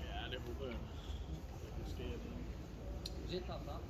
É, derrubando. Gostei, né? Jeito tá, tá?